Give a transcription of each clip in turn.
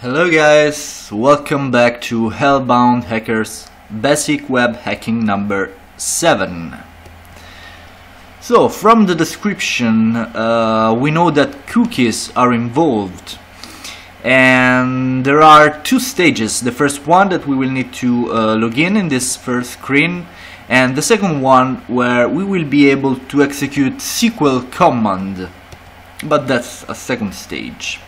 Hello guys, welcome back to Hellbound Hackers Basic Web Hacking number 7. So, from the description, uh, we know that cookies are involved and there are two stages. The first one that we will need to uh, log in in this first screen and the second one where we will be able to execute SQL command but that's a second stage.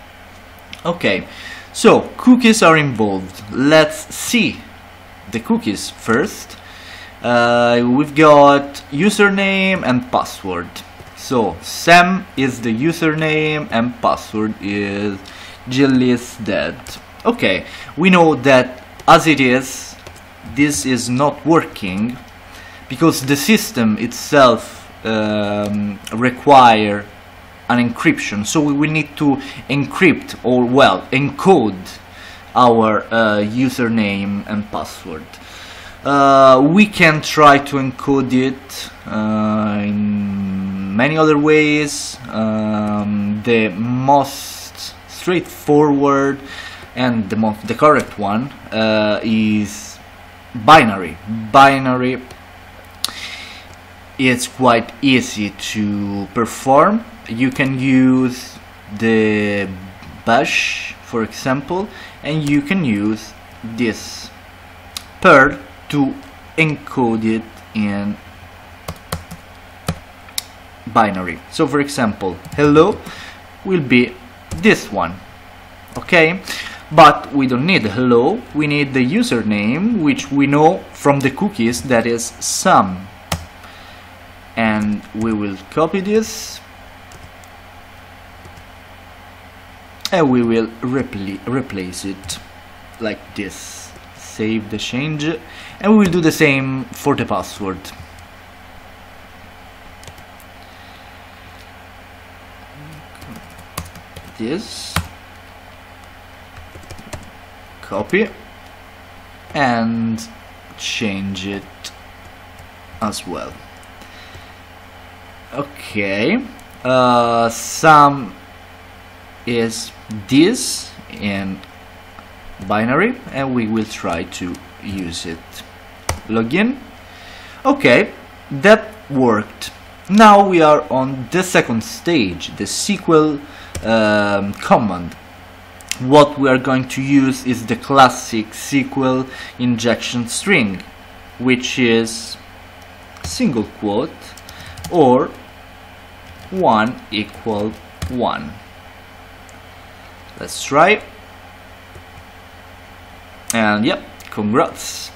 Okay, so cookies are involved. Let's see the cookies first. Uh, we've got username and password. So Sam is the username and password is Jill is dead. Okay, we know that as it is, this is not working because the system itself um, require an encryption. So we will need to encrypt or well encode our uh, username and password. Uh, we can try to encode it uh, in many other ways. Um, the most straightforward and the most the correct one uh, is binary. Binary it's quite easy to perform you can use the bash for example and you can use this perl to encode it in binary. So for example hello will be this one okay? But we don't need hello we need the username which we know from the cookies that is Sam and we will copy this and we will repli replace it like this. Save the change. And we will do the same for the password. This. Copy. And change it as well. Okay. Uh, Sam is this in binary and we will try to use it. Login. Okay that worked. Now we are on the second stage the SQL um, command. What we are going to use is the classic SQL injection string which is single quote or 1 equal 1 let's try and yep congrats